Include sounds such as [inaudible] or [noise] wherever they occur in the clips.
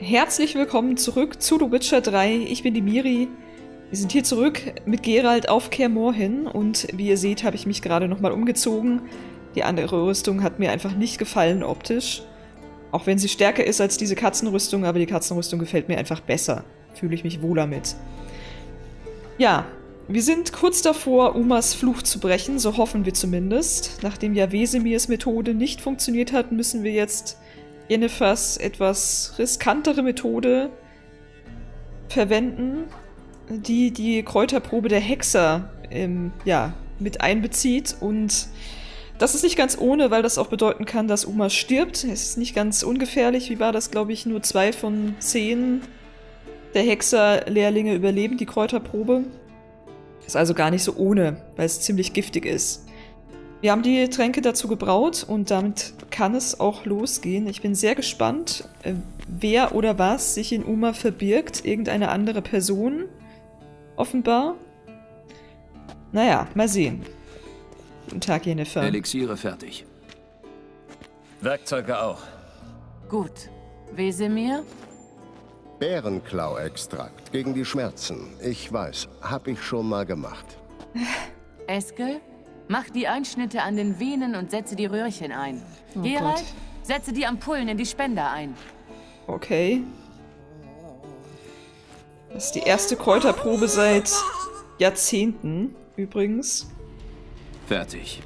Herzlich willkommen zurück zu The Witcher 3. Ich bin die Miri. Wir sind hier zurück mit Geralt auf Kaer Morhen und wie ihr seht, habe ich mich gerade nochmal umgezogen. Die andere Rüstung hat mir einfach nicht gefallen optisch. Auch wenn sie stärker ist als diese Katzenrüstung, aber die Katzenrüstung gefällt mir einfach besser. Fühle ich mich wohler mit. Ja, wir sind kurz davor, Umas Fluch zu brechen, so hoffen wir zumindest. Nachdem ja Wesemirs Methode nicht funktioniert hat, müssen wir jetzt Jennifers etwas riskantere Methode verwenden, die die Kräuterprobe der Hexer ähm, ja, mit einbezieht. Und das ist nicht ganz ohne, weil das auch bedeuten kann, dass Uma stirbt. Es ist nicht ganz ungefährlich. Wie war das, glaube ich, nur zwei von zehn der Hexer-Lehrlinge überleben die Kräuterprobe. Ist also gar nicht so ohne, weil es ziemlich giftig ist. Wir haben die Tränke dazu gebraut und damit kann es auch losgehen. Ich bin sehr gespannt, äh, wer oder was sich in Uma verbirgt. Irgendeine andere Person, offenbar. Naja, mal sehen. Guten Tag, Jennifer. Elixiere fertig. Werkzeuge auch. Gut. Wesemir? Bärenklau-Extrakt gegen die Schmerzen. Ich weiß, hab ich schon mal gemacht. Eskel? Mach die Einschnitte an den Venen und setze die Röhrchen ein. Oh Gerald, Gott. setze die Ampullen in die Spender ein. Okay. Das ist die erste Kräuterprobe seit Jahrzehnten, übrigens. Fertig.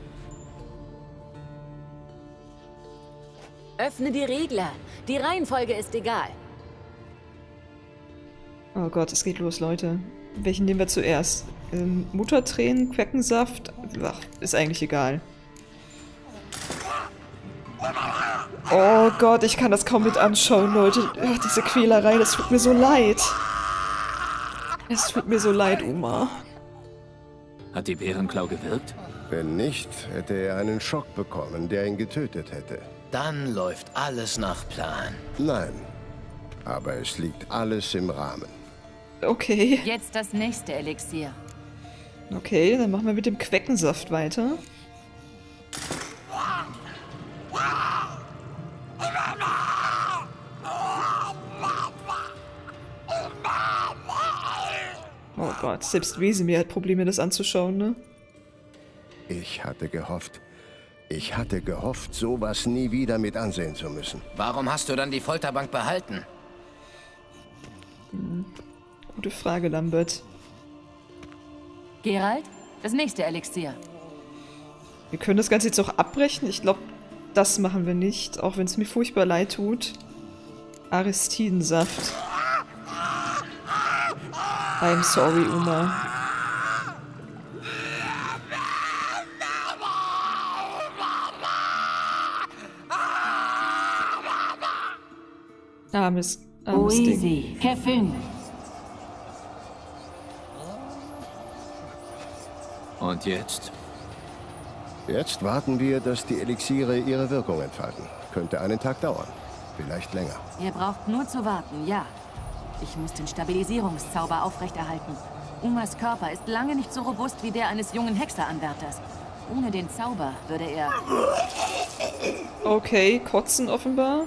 Öffne die Regler. Die Reihenfolge ist egal. Oh Gott, es geht los, Leute. Welchen nehmen wir zuerst? Ähm, Muttertränen, Queckensaft? Ach, ist eigentlich egal. Oh Gott, ich kann das kaum mit anschauen, Leute. Ach, diese Quälerei, das tut mir so leid. Es tut mir so leid, Oma. Hat die Bärenklau gewirkt? Wenn nicht, hätte er einen Schock bekommen, der ihn getötet hätte. Dann läuft alles nach Plan. Nein. Aber es liegt alles im Rahmen. Okay. Jetzt das nächste Elixier. Okay, dann machen wir mit dem Queckensaft weiter. Oh Gott, selbst Wesemir hat Probleme, das anzuschauen, ne? Ich hatte gehofft. Ich hatte gehofft, sowas nie wieder mit ansehen zu müssen. Warum hast du dann die Folterbank behalten? Gute Frage, Lambert. Gerald, das nächste Elixier. Wir können das Ganze jetzt auch abbrechen. Ich glaube, das machen wir nicht, auch wenn es mir furchtbar leid tut. Aristidensaft. I'm sorry, Uma. Armes, armes Ding. Oisi, Kefün. Und jetzt? Jetzt warten wir, dass die Elixiere ihre Wirkung entfalten. Könnte einen Tag dauern. Vielleicht länger. Ihr braucht nur zu warten, ja. Ich muss den Stabilisierungszauber aufrechterhalten. Umas Körper ist lange nicht so robust wie der eines jungen Hexeranwärters. Ohne den Zauber würde er... Okay, kotzen offenbar.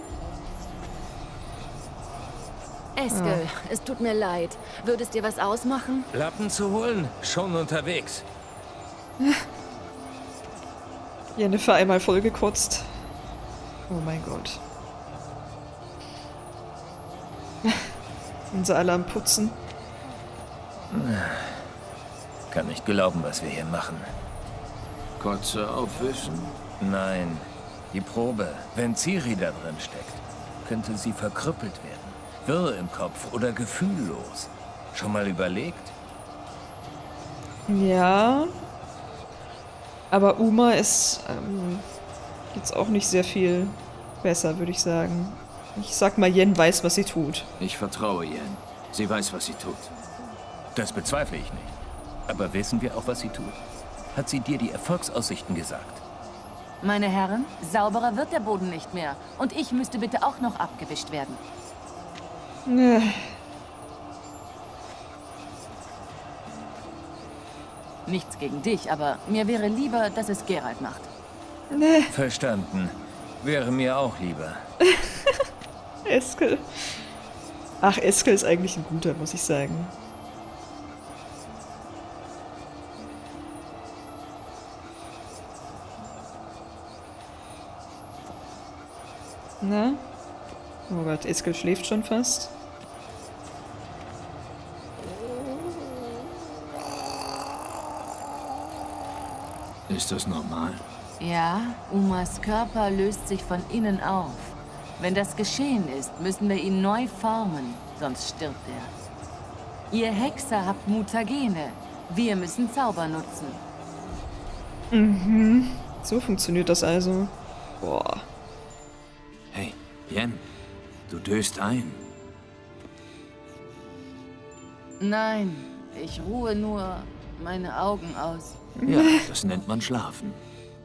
Eskel, es tut mir leid. Würde es dir was ausmachen? Lappen zu holen? Schon unterwegs. Jennifer einmal vollgekotzt. Oh mein Gott. Unser alle am Putzen. Kann nicht glauben, was wir hier machen. Kotze aufwischen? Nein, die Probe. Wenn Ciri da drin steckt, könnte sie verkrüppelt werden. Wirr im Kopf oder gefühllos. Schon mal überlegt? Ja. Aber Uma ist ähm, jetzt auch nicht sehr viel besser, würde ich sagen. Ich sag mal, Yen weiß, was sie tut. Ich vertraue Yen. Sie weiß, was sie tut. Das bezweifle ich nicht. Aber wissen wir auch, was sie tut? Hat sie dir die Erfolgsaussichten gesagt? Meine Herren, sauberer wird der Boden nicht mehr. Und ich müsste bitte auch noch abgewischt werden. Nichts gegen dich, aber mir wäre lieber, dass es Gerald macht. ne, Verstanden. Wäre mir auch lieber. [laughs] Eskel. Ach, Eskel ist eigentlich ein guter, muss ich sagen. Na? Oh Gott, Eskel schläft schon fast. Ist das normal? Ja, Umas Körper löst sich von innen auf. Wenn das geschehen ist, müssen wir ihn neu formen, sonst stirbt er. Ihr Hexer habt Mutagene. Wir müssen Zauber nutzen. Mhm. So funktioniert das also. Boah. Hey, Yen, du döst ein. Nein, ich ruhe nur meine Augen aus. Ja, [laughs] das nennt man Schlafen.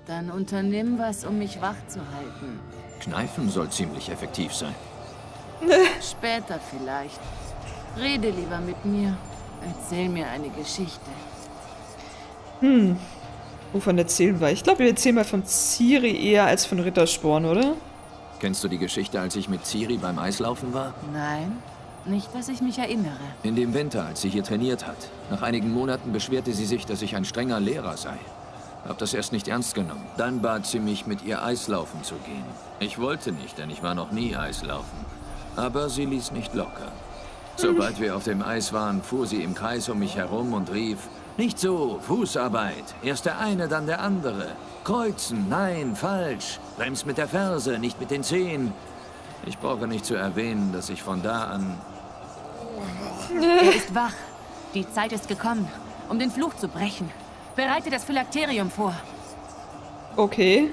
Dann unternimm was, um mich wach zu halten. Kneifen soll ziemlich effektiv sein. [laughs] Später vielleicht. Rede lieber mit mir. Erzähl mir eine Geschichte. Wovon erzählen wir? Ich glaube, wir erzählen mal von Ciri eher als von Rittersporn, oder? Kennst du die Geschichte, als ich mit Ciri beim Eislaufen war? Nein, nicht, dass ich mich erinnere. In dem Winter, als sie hier trainiert hat. Nach einigen Monaten beschwerte sie sich, dass ich ein strenger Lehrer sei. Hab das erst nicht ernst genommen. Dann bat sie mich, mit ihr Eislaufen zu gehen. Ich wollte nicht, denn ich war noch nie Eislaufen. Aber sie ließ nicht locker. Sobald wir auf dem Eis waren, fuhr sie im Kreis um mich herum und rief, nicht so, Fußarbeit. Erst der eine, dann der andere. Kreuzen, nein, falsch. Brems mit der Ferse, nicht mit den Zehen. Ich brauche nicht zu erwähnen, dass ich von da an Er ist wach. Die Zeit ist gekommen, um den Fluch zu brechen. Bereite das Phylakterium vor. Okay.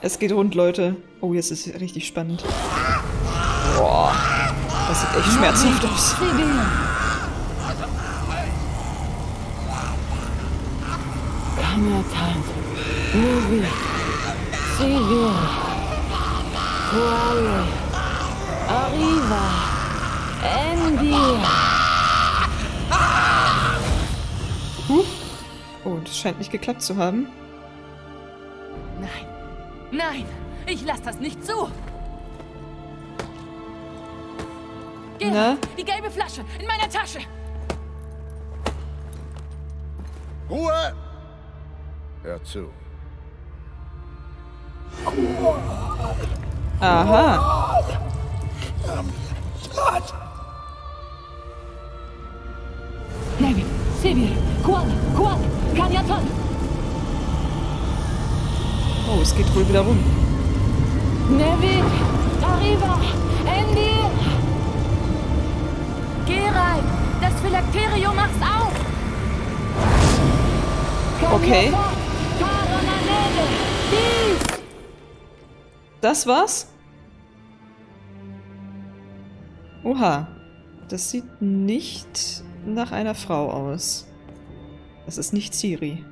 Es geht rund, Leute. Oh, jetzt ist es richtig spannend. Boah. Das sieht echt schmerzhaft aus. Kamertant, Movie, Civil, Kuale, Arriva, Andy. Oh, das scheint nicht geklappt zu haben. Nein, nein, ich lass das nicht zu. Na? Geralt, die gelbe Flasche in meiner Tasche. Ruhe! Hört zu. Aha. David, Civil, Kuale, Kuale, Kanyatan. Oh, es geht wohl wieder rum. Nevik, Arriva, Andy. Geralt, das Phylakterium macht's auf. Okay. Das war's? Oha. Das sieht nicht nach einer Frau aus. Das ist nicht Ciri.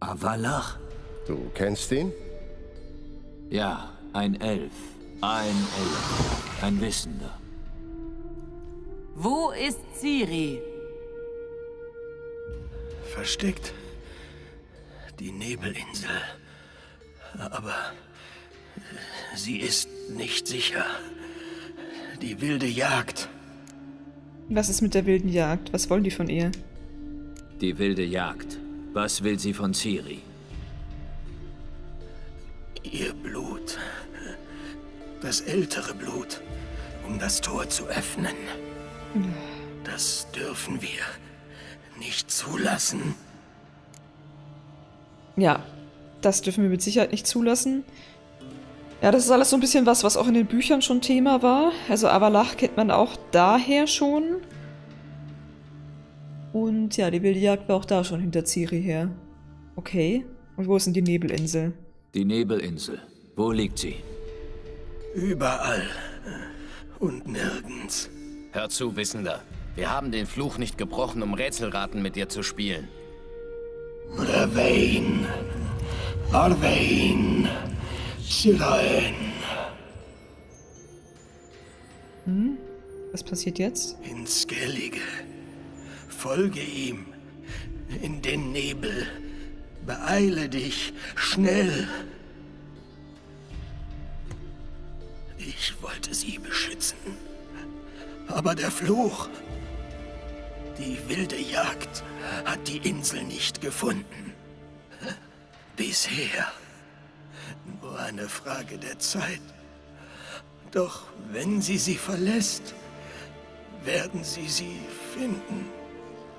Avalach? Du kennst ihn? Ja, ein Elf. Ein Elf. Ein Wissender. Wo ist Ciri? Versteckt. Die Nebelinsel. Aber sie ist nicht sicher. Die wilde Jagd. Was ist mit der wilden Jagd? Was wollen die von ihr? Die wilde Jagd. Was will sie von Ciri? Ihr Blut. Das ältere Blut. Um das Tor zu öffnen. Das dürfen wir nicht zulassen. Ja, das dürfen wir mit Sicherheit nicht zulassen. Ja, das ist alles so ein bisschen was, was auch in den Büchern schon Thema war. Also Avalach kennt man auch daher schon. Und ja, die wilde Jagd war auch da schon hinter Ciri her. Okay. Und wo ist denn die Nebelinsel? Die Nebelinsel. Wo liegt sie? Überall. Und nirgends. Hör zu, Wissender. Wir haben den Fluch nicht gebrochen, um Rätselraten mit dir zu spielen. Revein. Arvein. Siraen. Was passiert jetzt? Ins Gellige. Folge ihm. in den Nebel. Beeile dich, schnell. Ich wollte sie beschützen. Aber der Fluch, die wilde Jagd, hat die Insel nicht gefunden. Bisher. Nur eine Frage der Zeit. Doch wenn sie sie verlässt, werden sie sie finden.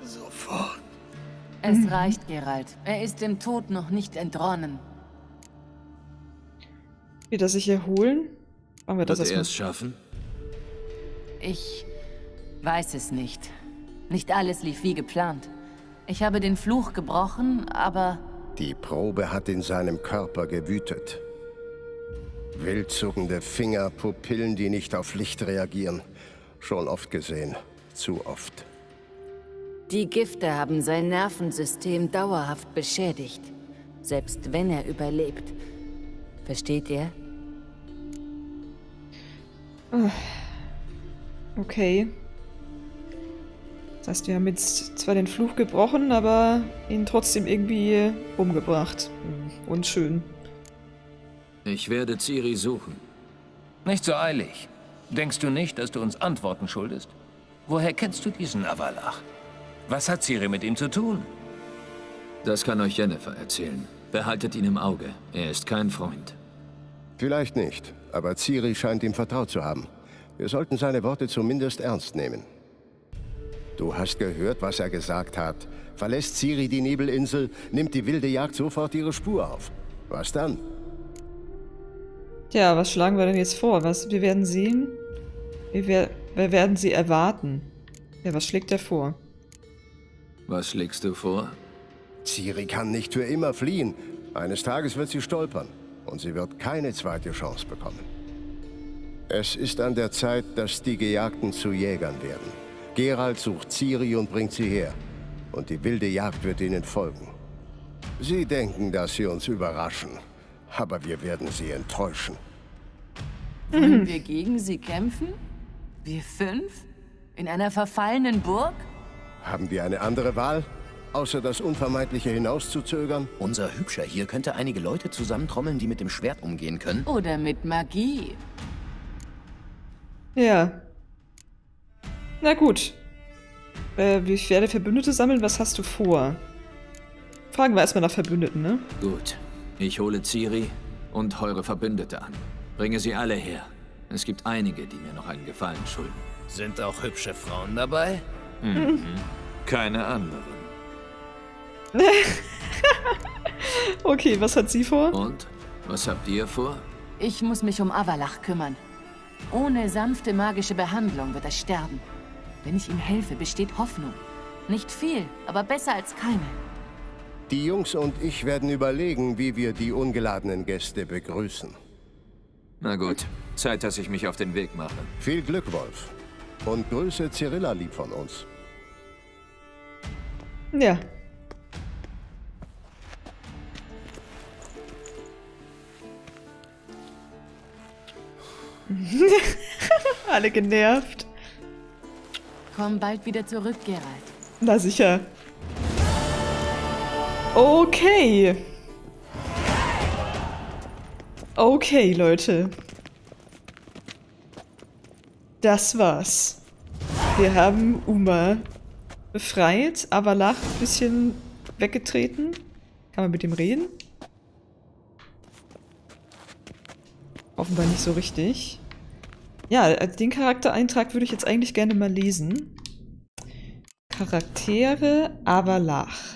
Sofort. Es reicht, Geralt. Er ist dem Tod noch nicht entronnen. Wird er sich erholen? Machen wir das Wird er es schaffen? Ich weiß es nicht. Nicht alles lief wie geplant. Ich habe den Fluch gebrochen, aber Die Probe hat in seinem Körper gewütet. Wild zuckende Finger, Pupillen, die nicht auf Licht reagieren. Schon oft gesehen. Zu oft. Die Gifte haben sein Nervensystem dauerhaft beschädigt. Selbst wenn er überlebt. Versteht ihr? Okay. Das heißt, wir haben jetzt zwar den Fluch gebrochen, aber ihn trotzdem irgendwie umgebracht. Hm, Unschön. Ich werde Ciri suchen. Nicht so eilig. Denkst du nicht, dass du uns Antworten schuldest? Woher kennst du diesen Avalach? Was hat Ciri mit ihm zu tun? Das kann euch Jennifer erzählen. Behaltet ihn im Auge. Er ist kein Freund. Vielleicht nicht, aber Ciri scheint ihm vertraut zu haben. Wir sollten seine Worte zumindest ernst nehmen. Du hast gehört, was er gesagt hat. Verlässt Ciri die Nebelinsel, nimmt die wilde Jagd sofort ihre Spur auf. Was dann? Tja, was schlagen wir denn jetzt vor? Was, wir werden sehen. Wir, wer, wir werden sie erwarten. Ja, was schlägt er vor? Was schlägst du vor? Ciri kann nicht für immer fliehen. Eines Tages wird sie stolpern und sie wird keine zweite Chance bekommen. Es ist an der Zeit, dass die Gejagten zu Jägern werden. Geralt sucht Ciri und bringt sie her. Und die wilde Jagd wird ihnen folgen. Sie denken, dass sie uns überraschen. Aber wir werden sie enttäuschen. wollen wir gegen sie kämpfen? Wir fünf? In einer verfallenen Burg? Haben wir eine andere Wahl? Außer das Unvermeidliche hinauszuzögern? Unser Hübscher hier könnte einige Leute zusammentrommeln, die mit dem Schwert umgehen können. Oder mit Magie? Ja. Na gut. Äh, ich werde Verbündete sammeln. Was hast du vor? Fragen wir erstmal nach Verbündeten, ne? Gut. Ich hole Ciri und eure Verbündete an. Bringe sie alle her. Es gibt einige, die mir noch einen Gefallen schulden. Sind auch hübsche Frauen dabei? Keine anderen. [laughs] Okay, was hat sie vor? Und? Was habt ihr vor? Ich muss mich um Avalach kümmern. Ohne sanfte magische Behandlung wird er sterben. Wenn ich ihm helfe, besteht Hoffnung. Nicht viel, aber besser als keine. Die Jungs und ich werden überlegen, wie wir die ungeladenen Gäste begrüßen. Na gut, Zeit, dass ich mich auf den Weg mache. Viel Glück, Wolf. Und Grüße Cyrilla lieb von uns. Ja. [laughs] Alle genervt. Komm bald wieder zurück, Geralt. Na sicher. Okay. Okay, Leute. Das war's. Wir haben Uma befreit, Avalach ein bisschen weggetreten. Kann man mit ihm reden? Offenbar nicht so richtig. Ja, äh, den Charaktereintrag würde ich jetzt eigentlich gerne mal lesen. Charaktere Avalach.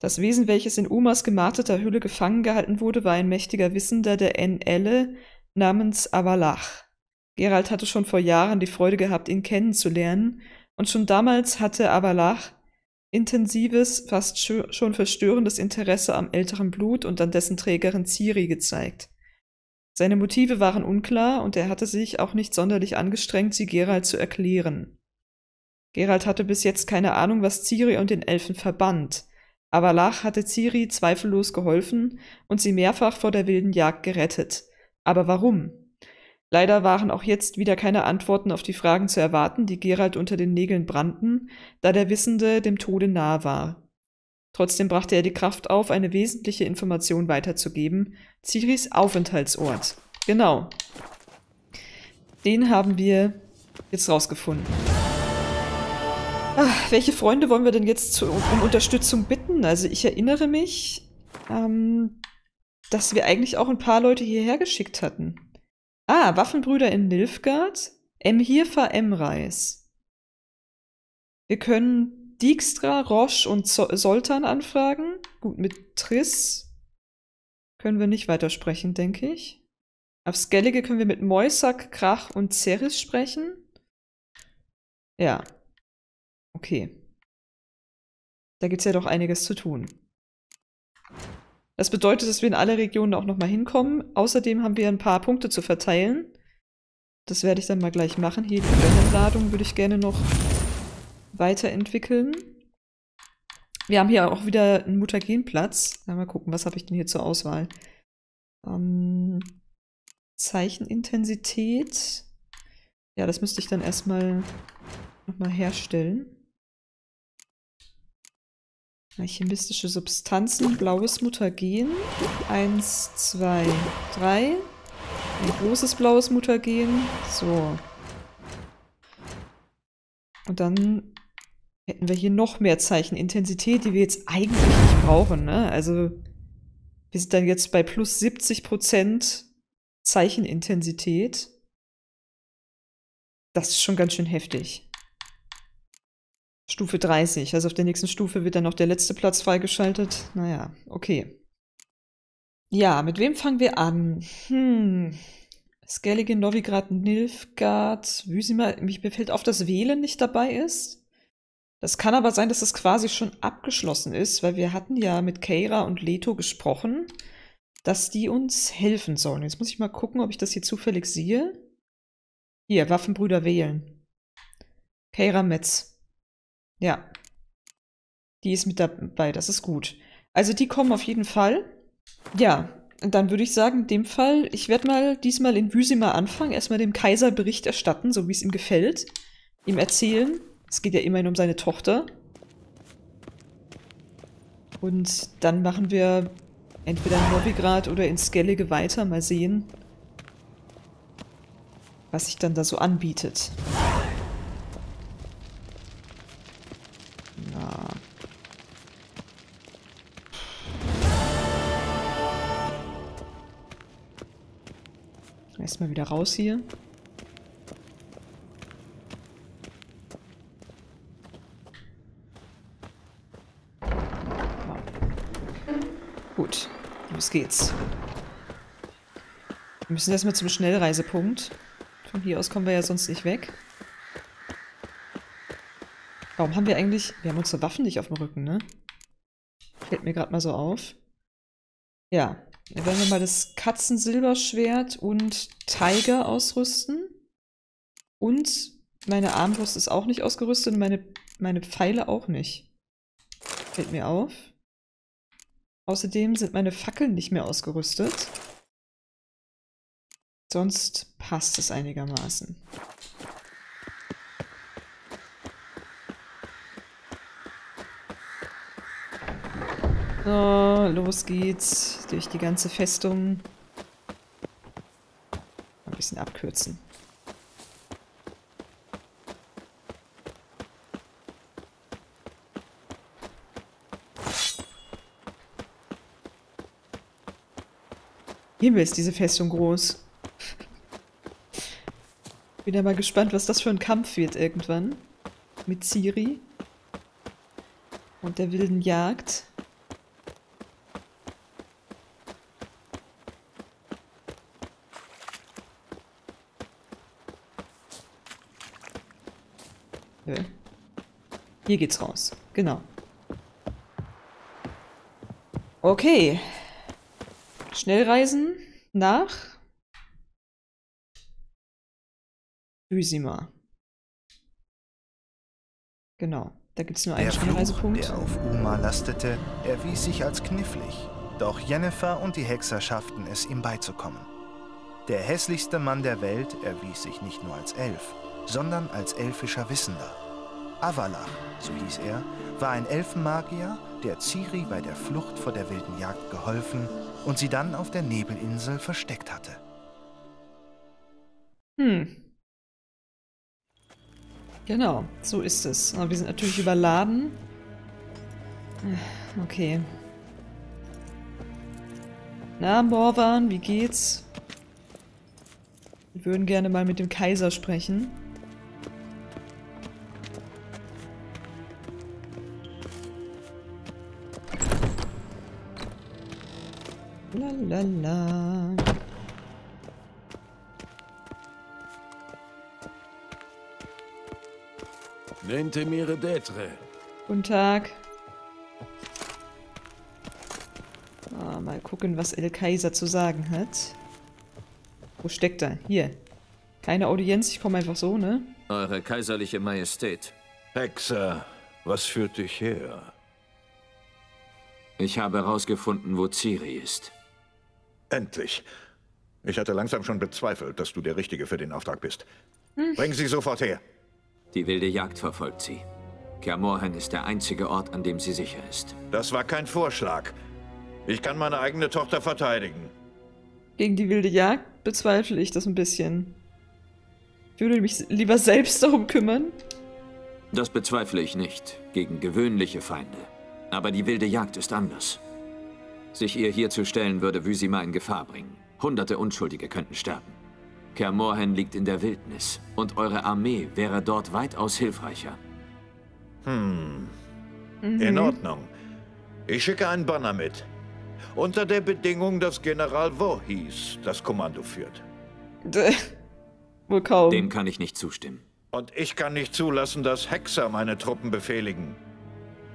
Das Wesen, welches in Umas gemarteter Hülle gefangen gehalten wurde, war ein mächtiger Wissender der N-Elle namens Avalach. Geralt hatte schon vor Jahren die Freude gehabt, ihn kennenzulernen, und schon damals hatte Avalach intensives, fast scho- schon verstörendes Interesse am älteren Blut und an dessen Trägerin Ciri gezeigt. Seine Motive waren unklar und er hatte sich auch nicht sonderlich angestrengt, sie Geralt zu erklären. Geralt hatte bis jetzt keine Ahnung, was Ciri und den Elfen verband, aber Lach hatte Ciri zweifellos geholfen und sie mehrfach vor der wilden Jagd gerettet. Aber warum? Leider waren auch jetzt wieder keine Antworten auf die Fragen zu erwarten, die Gerald unter den Nägeln brannten, da der Wissende dem Tode nahe war. Trotzdem brachte er die Kraft auf, eine wesentliche Information weiterzugeben. Ciris Aufenthaltsort. Genau. Den haben wir jetzt rausgefunden. Ach, welche Freunde wollen wir denn jetzt zu, um Unterstützung bitten? Also ich erinnere mich, ähm, dass wir eigentlich auch ein paar Leute hierher geschickt hatten. Ah, Waffenbrüder in Nilfgaard, Emhirfa Emreis. Wir können Dijkstra, Roche und Soltan anfragen. Gut, mit Triss können wir nicht weitersprechen, denke ich. Auf Skellige können wir mit Moisak, Krach und Ceris sprechen. Ja. Okay. Da gibt es ja doch einiges zu tun. Das bedeutet, dass wir in alle Regionen auch nochmal hinkommen. Außerdem haben wir ein paar Punkte zu verteilen. Das werde ich dann mal gleich machen. Hier die Brennenladung würde ich gerne noch weiterentwickeln. Wir haben hier auch wieder einen Mutagenplatz. Mal gucken, was habe ich denn hier zur Auswahl? Ähm, Zeichenintensität. Ja, das müsste ich dann erstmal nochmal herstellen. Alchemistische Substanzen, blaues Mutagen. Eins, zwei, drei. Ein großes blaues Mutagen. So. Und dann hätten wir hier noch mehr Zeichenintensität, die wir jetzt eigentlich nicht brauchen. Ne? Also wir sind dann jetzt bei plus 70% Zeichenintensität. Das ist schon ganz schön heftig. Stufe 30. Also auf der nächsten Stufe wird dann noch der letzte Platz freigeschaltet. Naja, okay. Ja, mit wem fangen wir an? Hm. Skellige, Novigrad, Nilfgaard, Wüsima. Mich befällt auf, dass Wählen nicht dabei ist. Das kann aber sein, dass das quasi schon abgeschlossen ist, weil wir hatten ja mit Keira und Leto gesprochen, dass die uns helfen sollen. Jetzt muss ich mal gucken, ob ich das hier zufällig sehe. Hier, Waffenbrüder wählen. Keira Metz. Ja. Die ist mit dabei, das ist gut. Also die kommen auf jeden Fall. Ja, und dann würde ich sagen, in dem Fall, ich werde mal diesmal in Wüsima anfangen, erstmal dem Kaiser Bericht erstatten, so wie es ihm gefällt. Ihm erzählen. Es geht ja immerhin um seine Tochter. Und dann machen wir entweder in Novigrad oder in Skellige weiter. Mal sehen, was sich dann da so anbietet. Erstmal wieder raus hier. Gut, los geht's. Wir müssen erstmal zum Schnellreisepunkt. Von hier aus kommen wir ja sonst nicht weg. Warum haben wir eigentlich... Wir haben unsere Waffen nicht auf dem Rücken, ne? Fällt mir gerade mal so auf. Ja, dann werden wir mal das Katzensilberschwert und Tiger ausrüsten. Und meine Armbrust ist auch nicht ausgerüstet und meine, meine Pfeile auch nicht. Fällt mir auf. Außerdem sind meine Fackeln nicht mehr ausgerüstet. Sonst passt es einigermaßen. So, los geht's durch die ganze Festung. Ein bisschen abkürzen. Himmel ist diese Festung groß. Bin ja mal gespannt, was das für ein Kampf wird irgendwann. Mit Ciri. Und der wilden Jagd. Hier geht's raus. Genau. Okay. Schnellreisen nach Büsima. Genau. Da gibt es nur einen der Schnellreisepunkt. Fluch, der auf Uma lastete, erwies sich als knifflig. Doch Jennifer und die Hexer schafften es, ihm beizukommen. Der hässlichste Mann der Welt erwies sich nicht nur als Elf, sondern als elfischer Wissender. Avalach, so hieß er, war ein Elfenmagier, der Ciri bei der Flucht vor der wilden Jagd geholfen und sie dann auf der Nebelinsel versteckt hatte. Hm. Genau, so ist es. Aber wir sind natürlich überladen. Okay. Na, Morvan, wie geht's? Wir würden gerne mal mit dem Kaiser sprechen. Lalala. Nente mire d'être. Guten Tag. Ah, mal gucken, was El Kaiser zu sagen hat. Wo steckt er? Hier. Keine Audienz, ich komme einfach so, ne? Eure kaiserliche Majestät. Hexer, was führt dich her? Ich habe herausgefunden, wo Ciri ist. Endlich. Ich hatte langsam schon bezweifelt, dass du der Richtige für den Auftrag bist. Bring sie sofort her. Die wilde Jagd verfolgt sie. Kermorhen ist der einzige Ort, an dem sie sicher ist. Das war kein Vorschlag. Ich kann meine eigene Tochter verteidigen. Gegen die wilde Jagd bezweifle ich das ein bisschen. Ich würde mich lieber selbst darum kümmern. Das bezweifle ich nicht. Gegen gewöhnliche Feinde. Aber die wilde Jagd ist anders. Sich ihr hier zu stellen, würde Wysima in Gefahr bringen. Hunderte Unschuldige könnten sterben. Kermorhen liegt in der Wildnis und eure Armee wäre dort weitaus hilfreicher. Hm. In Ordnung. Ich schicke einen Banner mit. Unter der Bedingung, dass General Voorhees das Kommando führt. Wohl kaum. Dem kann ich nicht zustimmen. Und ich kann nicht zulassen, dass Hexer meine Truppen befehligen.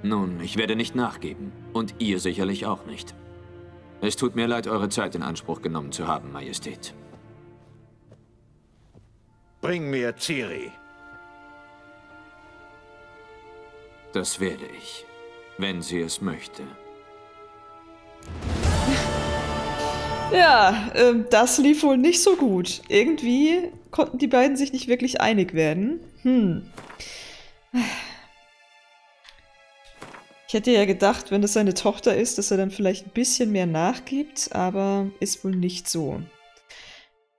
Nun, ich werde nicht nachgeben. Und ihr sicherlich auch nicht. Es tut mir leid, eure Zeit in Anspruch genommen zu haben, Majestät. Bring mir Ciri. Das werde ich, wenn sie es möchte. Ja, ähm, das lief wohl nicht so gut. Irgendwie konnten die beiden sich nicht wirklich einig werden. Hm. Ich hätte ja gedacht, wenn das seine Tochter ist, dass er dann vielleicht ein bisschen mehr nachgibt, aber ist wohl nicht so.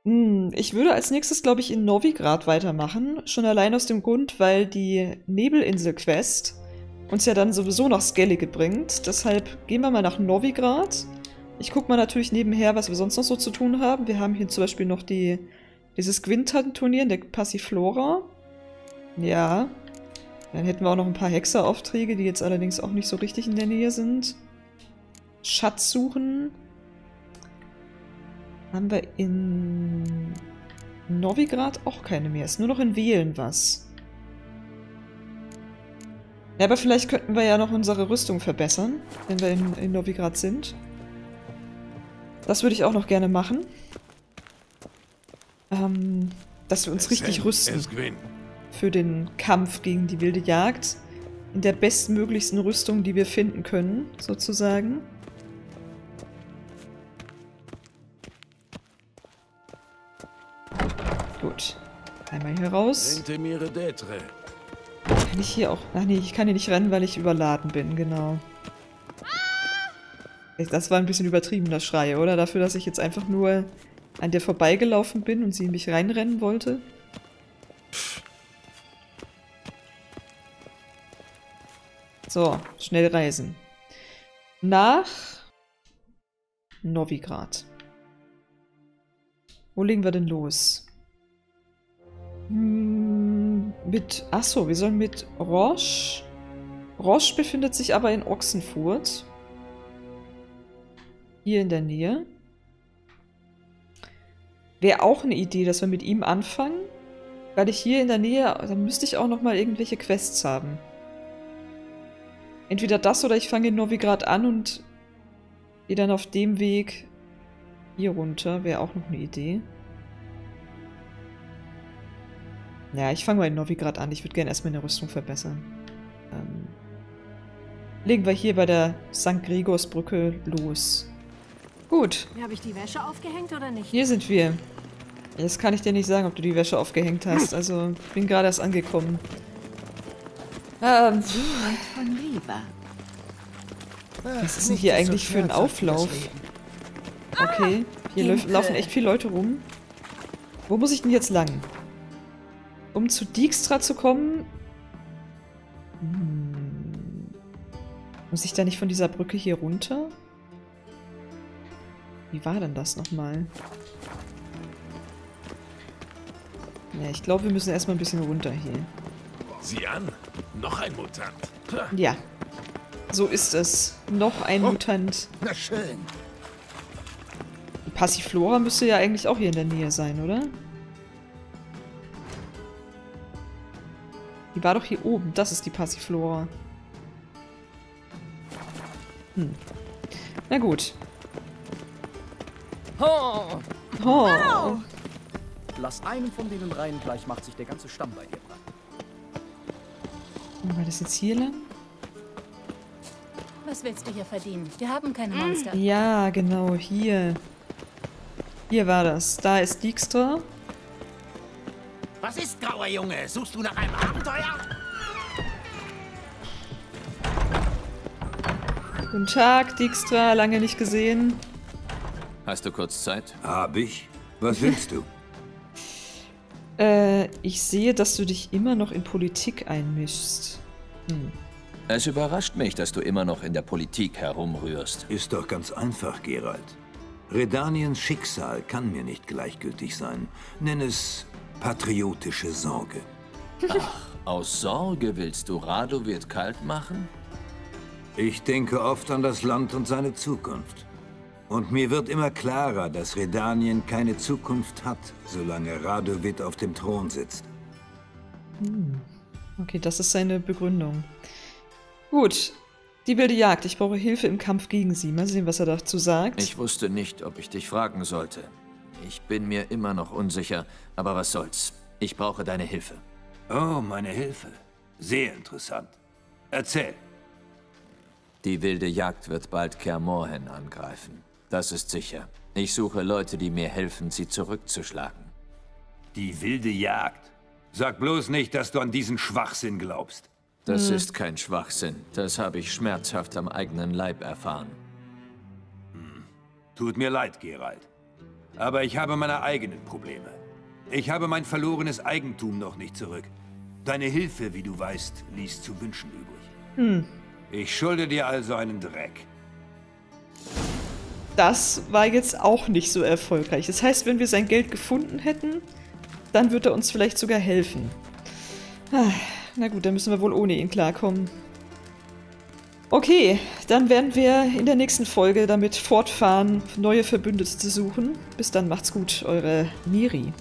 Hm, ich würde als nächstes, glaube ich, in Novigrad weitermachen. Schon allein aus dem Grund, weil die Nebelinsel-Quest uns ja dann sowieso nach Skellige bringt. Deshalb gehen wir mal nach Novigrad. Ich gucke mal natürlich nebenher, was wir sonst noch so zu tun haben. Wir haben hier zum Beispiel noch die, dieses Gwyntan-Turnier in der Passiflora. Ja. Dann hätten wir auch noch ein paar Hexeraufträge, die jetzt allerdings auch nicht so richtig in der Nähe sind. Schatz suchen. Haben wir in Novigrad auch keine mehr. Ist nur noch in Wählen was. Ja, aber vielleicht könnten wir ja noch unsere Rüstung verbessern, wenn wir in, in Novigrad sind. Das würde ich auch noch gerne machen. Ähm, dass wir uns richtig rüsten. Für den Kampf gegen die wilde Jagd. In der bestmöglichsten Rüstung, die wir finden können, sozusagen. Gut. Einmal hier raus. Kann ich hier auch... Ach nee, ich kann hier nicht rennen, weil ich überladen bin, genau. Das war ein bisschen übertriebener Schrei, oder? Dafür, dass ich jetzt einfach nur an der vorbeigelaufen bin und sie in mich reinrennen wollte. So, schnell reisen. Nach Novigrad. Wo legen wir denn los? Hm, mit... Achso, wir sollen mit Roche... Roche befindet sich aber in Ochsenfurt. Hier in der Nähe. Wäre auch eine Idee, dass wir mit ihm anfangen. Weil ich hier in der Nähe... Da müsste ich auch nochmal irgendwelche Quests haben. Entweder das oder ich fange in Novigrad an und gehe dann auf dem Weg hier runter. Wäre auch noch eine Idee. Ja, ich fange mal in Novigrad an. Ich würde gerne erstmal eine Rüstung verbessern. Ähm, legen wir hier bei der St. Gregors Brücke los. Gut. Habe ich die Wäsche aufgehängt oder nicht? Hier sind wir. Jetzt kann ich dir nicht sagen, ob du die Wäsche aufgehängt hast. Also, ich bin gerade erst angekommen. Ähm, Riva. was ist denn hier eigentlich für ein Auflauf? Okay, hier Hilfe. laufen echt viele Leute rum. Wo muss ich denn jetzt lang? Um zu Dijkstra zu kommen? Hm. Muss ich da nicht von dieser Brücke hier runter? Wie war denn das nochmal? Ja, ich glaube, wir müssen erstmal ein bisschen runter hier. Sieh an, noch ein Mutant. Ja. So ist es. Noch ein Mutant. Na schön. Die Passiflora müsste ja eigentlich auch hier in der Nähe sein, oder? Die war doch hier oben. Das ist die Passiflora. Hm. Na gut. Oh. Oh. Lass einen von denen rein, gleich macht sich der ganze Stamm bei dir breit. War das jetzt hier lang? Was willst du hier verdienen? Wir haben keine Monster. Ja, genau, hier. Hier war das. Da ist Dijkstra. Was ist, grauer Junge? Suchst du nach einem Abenteuer? Guten Tag, Dijkstra. Lange nicht gesehen. Hast du kurz Zeit? Hab ich. Was willst du? Äh, ich sehe, dass du dich immer noch in Politik einmischst. Hm. Es überrascht mich, dass du immer noch in der Politik herumrührst. Ist doch ganz einfach, Gerald. Redaniens Schicksal kann mir nicht gleichgültig sein. Nenn es patriotische Sorge. Ach, aus Sorge willst du Radovid kalt machen? Ich denke oft an das Land und seine Zukunft. Und mir wird immer klarer, dass Redanien keine Zukunft hat, solange Radovid auf dem Thron sitzt. Hm. Okay, das ist seine Begründung. Gut. Die wilde Jagd. Ich brauche Hilfe im Kampf gegen sie. Mal sehen, was er dazu sagt. Ich wusste nicht, ob ich dich fragen sollte. Ich bin mir immer noch unsicher, aber was soll's. Ich brauche deine Hilfe. Oh, meine Hilfe. Sehr interessant. Erzähl. Die wilde Jagd wird bald Kermorhen angreifen. Das ist sicher. Ich suche Leute, die mir helfen, sie zurückzuschlagen. Die wilde Jagd. Sag bloß nicht, dass du an diesen Schwachsinn glaubst. Das Hm. ist kein Schwachsinn. Das habe ich schmerzhaft am eigenen Leib erfahren. Tut mir leid, Gerald. Aber ich habe meine eigenen Probleme. Ich habe mein verlorenes Eigentum noch nicht zurück. Deine Hilfe, wie du weißt, ließ zu wünschen übrig. Hm. Ich schulde dir also einen Dreck. Das war jetzt auch nicht so erfolgreich. Das heißt, wenn wir sein Geld gefunden hätten, dann wird er uns vielleicht sogar helfen. Ah, Na gut, dann müssen wir wohl ohne ihn klarkommen. Okay, dann werden wir in der nächsten Folge damit fortfahren, neue Verbündete zu suchen. Bis dann, macht's gut, eure Miri.